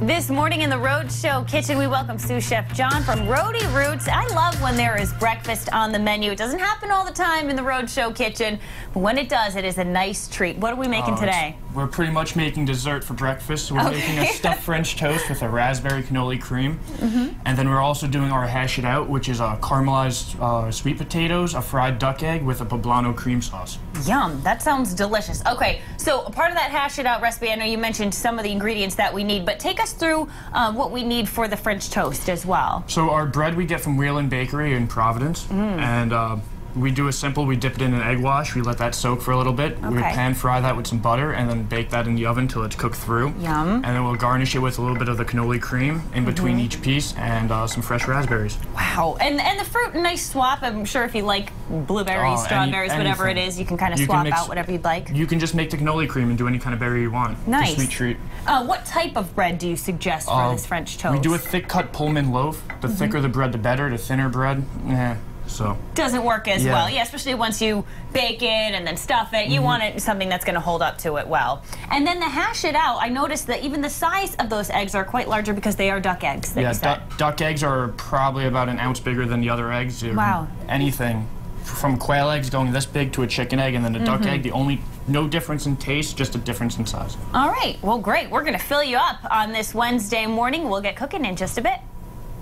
This morning in the Rhode Show Kitchen, we welcome sous chef John from Rhody Roots. I love when there is breakfast on the menu. It doesn't happen all the time in the Rhode Show Kitchen, but when it does, it is a nice treat. What are we making Uh, today? We're pretty much making dessert for breakfast. We're Okay. making a stuffed French toast with a raspberry cannoli cream. Mm-hmm. And then we're also doing our hash it out, which is a caramelized uh, sweet potatoes, a fried duck egg with a poblano cream sauce. Yum, that sounds delicious. Okay, so a part of that hash it out recipe, I know you mentioned some of the ingredients that we need, but take us through uh, what we need for the French toast as well. So our bread we get from Wheeling Bakery in Providence. Mm. And uh, we do a simple, we dip it in an egg wash, we let that soak for a little bit. Okay. We pan fry that with some butter and then bake that in the oven till it's cooked through. Yum. And then we'll garnish it with a little bit of the cannoli cream in between Mm-hmm. each piece and uh, some fresh raspberries. Wow, and and the fruit, nice swap. I'm sure if you like blueberries, Oh, any- strawberries, whatever it is, you can kind of You can swap mix- out whatever you'd like. You can just make the cannoli cream and do any kind of berry you want. It's a Nice. sweet treat. Uh, what type of bread do you suggest for Uh, this French toast? We do a thick cut Pullman loaf. The Mm-hmm. thicker the bread, the better. The thinner bread, eh. So Doesn't work as Yeah. well. Yeah, especially once you bake it and then stuff it. Mm-hmm. You want it something that's going to hold up to it well. And then to hash it out, I noticed that even the size of those eggs are quite larger because they are duck eggs. That yeah, you said. duck, duck eggs are probably about an ounce bigger than the other eggs. Wow. Anything from quail eggs going this big to a chicken egg and then a duck Mm-hmm. egg. The only no difference in taste, just a difference in size. All right. Well, great. We're going to fill you up on this Wednesday morning. We'll get cooking in just a bit.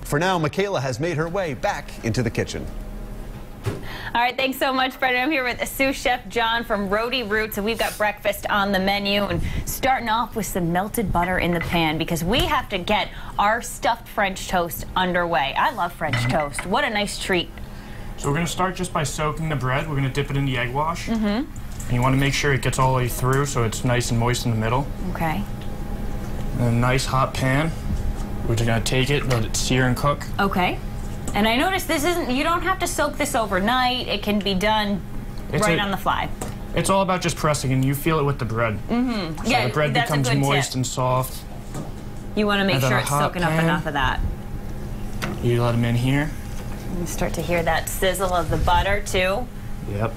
For now, Michaela has made her way back into the kitchen. All right, thanks so much, Brendan. I'm here with sous chef John from Rhody Roots, and we've got breakfast on the menu. And starting off with some melted butter in the pan because we have to get our stuffed French toast underway. I love French toast. What a nice treat. So we're gonna start just by soaking the bread. We're gonna dip it in the egg wash. Mm-hmm. And you want to make sure it gets all the way through so it's nice and moist in the middle. Okay. And a nice hot pan. We're just gonna take it, let it sear and cook. Okay. And I noticed this isn't. You don't have to soak this overnight. It can be done It's right a- on the fly. It's all about just pressing, and you feel it with the bread. Mm-hmm. So Yeah, the bread becomes moist tip. and soft. You want to make sure it's soaking up enough of that. You let them in here. You start to hear that sizzle of the butter too. Yep.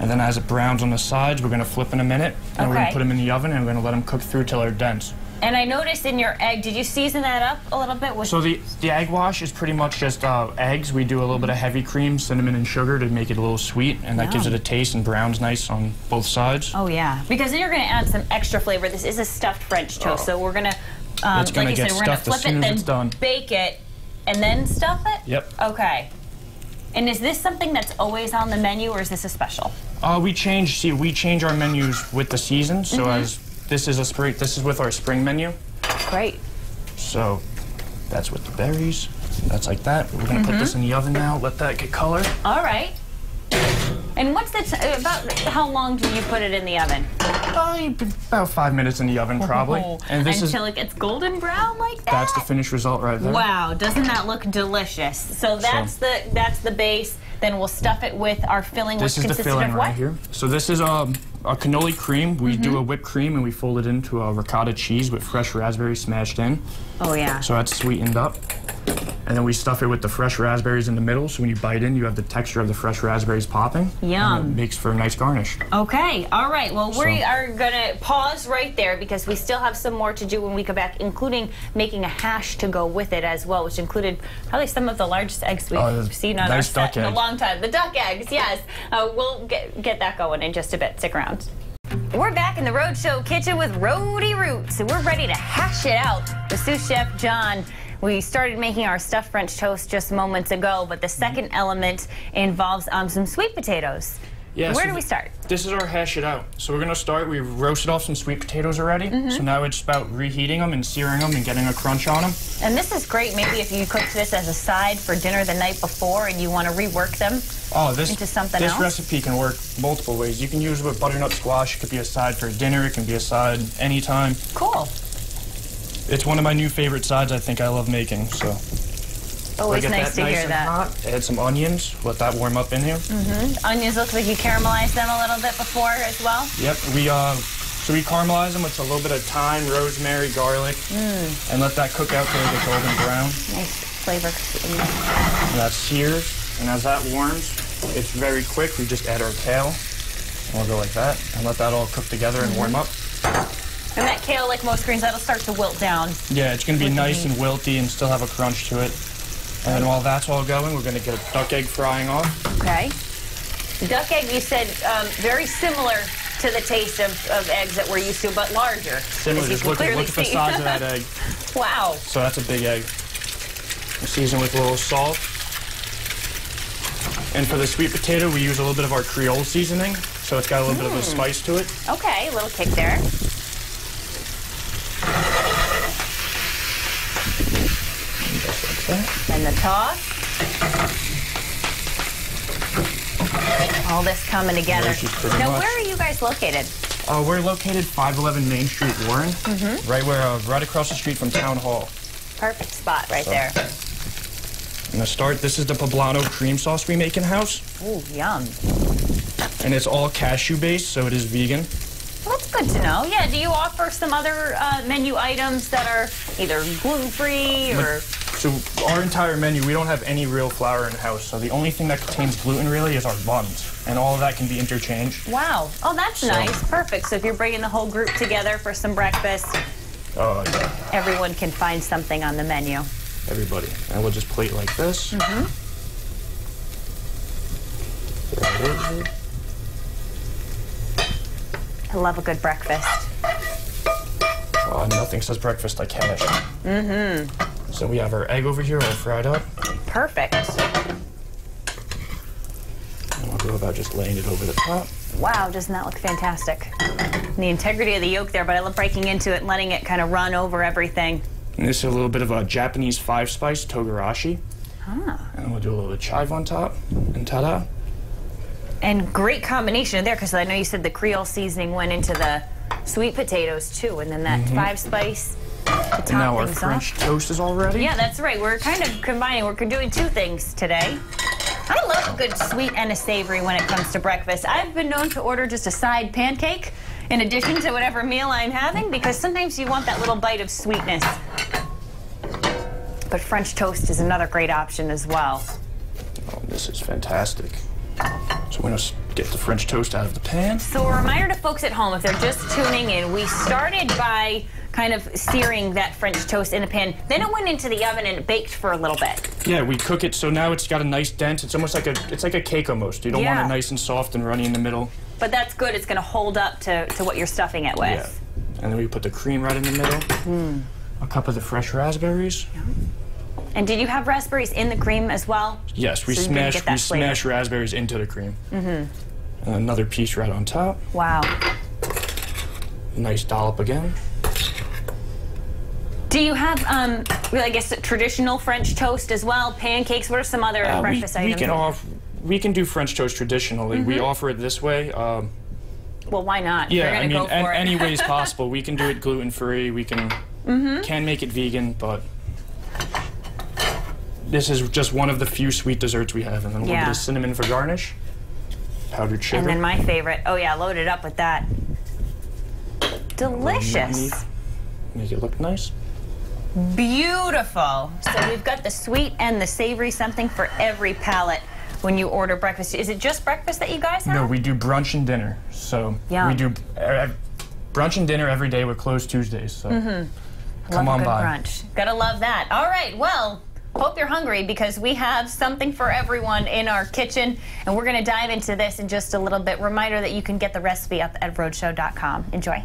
And then as it browns on the sides, we're gonna flip in a minute, and we're gonna put them in the oven, and we're gonna let them cook through till they're dense. And I noticed in your egg, did you season that up a little bit with So the the egg wash is pretty much just uh, eggs. We do a little bit of heavy cream, cinnamon, and sugar to make it a little sweet, and that gives it a taste and browns nice on both sides. Oh yeah, because then you're going to add some extra flavor. This is a stuffed French toast, so we're going to, um, Oh. It's gonna like you get said, we're going to flip soon it, then it's done. bake it, and then stuff it. Yep. Okay. And is this something that's always on the menu, or is this a special? Uh, we change. See, we change our menus with the season. So Mm-hmm. as this is a spring, this is with our spring menu. Great. So that's with the berries. That's like that. We're gonna Mm-hmm. put this in the oven now. Let that get color. All right. And what's the t- about? How long do you put it in the oven? Uh, about five minutes in the oven, probably. And this is until it gets golden brown like that. that's the finished result right there. Wow, doesn't that look delicious? So that's the that's the base. Then we'll stuff it with our filling, This which is the filling of what? right here. So this is um, a cannoli cream. We do a whipped cream and we fold it into a ricotta cheese with fresh raspberries smashed in. Oh yeah. So that's sweetened up. And then we stuff it with the fresh raspberries in the middle. So when you bite in, you have the texture of the fresh raspberries popping. and Yum. it makes for a nice garnish. Okay, all right. Well, we So- are gonna pause right there because we still have some more to do when we come back, including making a hash to go with it as well, which included probably some of the largest eggs we've Oh, seen on nice our set in a long time. The duck eggs, yes. Uh, we'll get get that going in just a bit. Stick around. We're back in the Rhode Show kitchen with Rhody Roots, and we're ready to hash it out with sous chef John. We started making our stuffed French toast just moments ago, but the second element involves um, some sweet potatoes. Yeah, Where so do we start? This is our hash it out. So we're gonna start. We've roasted off some sweet potatoes already. Mm-hmm. So now it's about reheating them and searing them and getting a crunch on them. And this is great. Maybe if you cooked this as a side for dinner the night before and you want to rework them. Oh, this Into something this else? recipe can work multiple ways. You can use it with butternut squash. It could be a side for dinner. It can be a side anytime. Cool. It's one of my new favorite sides. I think I love making. So Always get nice to hear and that. hot. Add some onions. Let that warm up in here. Mm-hmm. Onions look like you caramelized them a little bit before as well. Yep. We uh, so we caramelize them with a little bit of thyme, rosemary, garlic, Mm. and let that cook out till get golden brown. Nice flavor. And that sears. And as that warms, it's very quick. We just add our kale. And we'll go like that and let that all cook together and warm up. And that kale, like most greens, that'll start to wilt down. Yeah, it's going to be nice and wilty and still have a crunch to it. And while that's all going, we're going to get a duck egg frying off. Okay. Duck egg, you said, um, very similar to the taste of, of eggs that we're used to, but larger. Similar, just look, look at the size of that egg. wow. So that's a big egg. Season with a little salt. And for the sweet potato, we use a little bit of our Creole seasoning. So it's got a little bit of a spice to it. Okay, a little kick there. The toss. All this coming together. Yeah, Now, much- where are you guys located? Uh, we're located 511 Main Street, Warren. Mm-hmm. Right where, uh, right across the street from Town Hall. Perfect spot right there. I'm gonna start. This is the poblano cream sauce we make in house, Ooh, yum. and it's all cashew based, so it is vegan. Well, that's good to know. Yeah, do you offer some other uh, menu items that are either gluten-free or... So our entire menu, we don't have any real flour in house. So the only thing that contains gluten really is our buns, and all of that can be interchanged. Wow. Oh, that's nice. Perfect. So if you're bringing the whole group together for some breakfast, Oh yeah, everyone can find something on the menu. everybody. And we'll just plate like this. Mm-hmm. It over. I love a good breakfast. Oh, nothing says breakfast like cash. Mm-hmm. So we have our egg over here all fried up. Perfect. And we'll go about just laying it over the top. Wow, doesn't that look fantastic? The integrity of the yolk there, but I love breaking into it and letting it kind of run over everything. And this is a little bit of a Japanese five spice togarashi. Ah. And we'll do a little chive on top. And ta-da. And great combination there, because I know you said the Creole seasoning went into the sweet potatoes too, and then that five spice to top And now our French off. toast is all ready. Yeah, that's right. We're kind of combining. We're doing two things today. I love a good sweet and a savory when it comes to breakfast. I've been known to order just a side pancake in addition to whatever meal I'm having because sometimes you want that little bite of sweetness. But French toast is another great option as well. Oh, this is fantastic. So we're gonna get the French toast out of the pan. So a reminder to folks at home, if they're just tuning in, we started by kind of searing that French toast in a pan. Then it went into the oven and it baked for a little bit. Yeah, we cook it so now it's got a nice dent. It's almost like a it's like a cake almost. You don't want it nice and soft and runny in the middle. But that's good. It's going to hold up to, to what you're stuffing it with. Yeah. And then we put the cream right in the middle. A cup of the fresh raspberries. Yeah. And did you have raspberries in the cream as well? Yes, we So smash we smash raspberries into the cream. Mm-hmm. And another piece right on top. Wow. Nice dollop again. Do you have, um, I guess, traditional French toast as well? Pancakes? What are some other Uh, we, breakfast we items? can off we can do French toast traditionally. We Mm-hmm. offer it this way. Um, well, why not? Yeah, I mean, go for an. Any way is possible. We can do it gluten free. We can can make it vegan, but this is just one of the few sweet desserts we have, and then a little Yeah. bit of cinnamon for garnish, powdered sugar. and then my favorite. Oh, yeah, load it up with that. Delicious. Make it look nice. Beautiful. So we've got the sweet and the savory, something for every palate when you order breakfast. Is it just breakfast that you guys have? No, we do brunch and dinner. So Yum. we do uh, brunch and dinner every day. We're closed Tuesdays. So Love come a on good by. brunch. Gotta love that. All right, well, hope you're hungry because we have something for everyone in our kitchen, and we're gonna dive into this in just a little bit. Reminder that you can get the recipe up at rhodeshow.com. Enjoy.